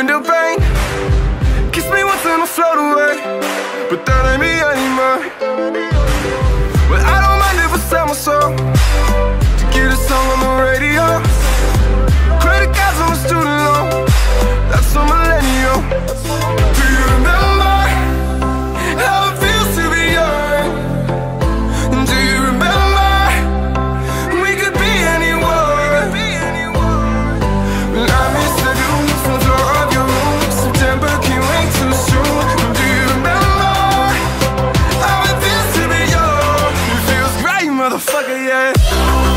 into pain Kiss me once and I'll float away. But that ain't me anymore. Yeah.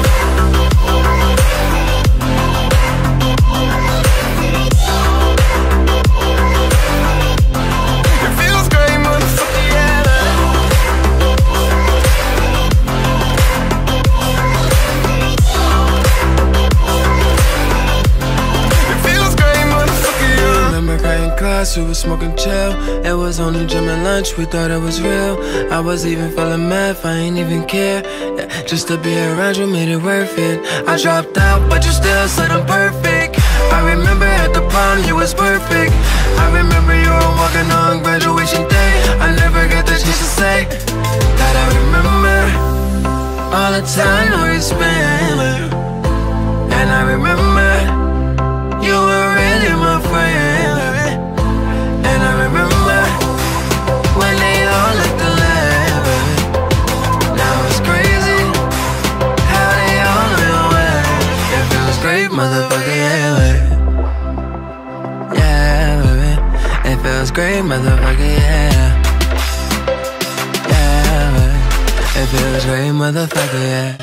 Class, we were smoking chill. It was only gym and lunch, we thought it was real. I was even feeling math, I ain't even care. Yeah, just to be around you made it worth it. I dropped out, but you still said I'm perfect. I remember at the prom, you was perfect. I remember you were walking on graduation day. I never got the chance to say that I remember all the time feels great, motherfucker, yeah. Yeah. It feels great, motherfucker, yeah.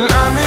I'm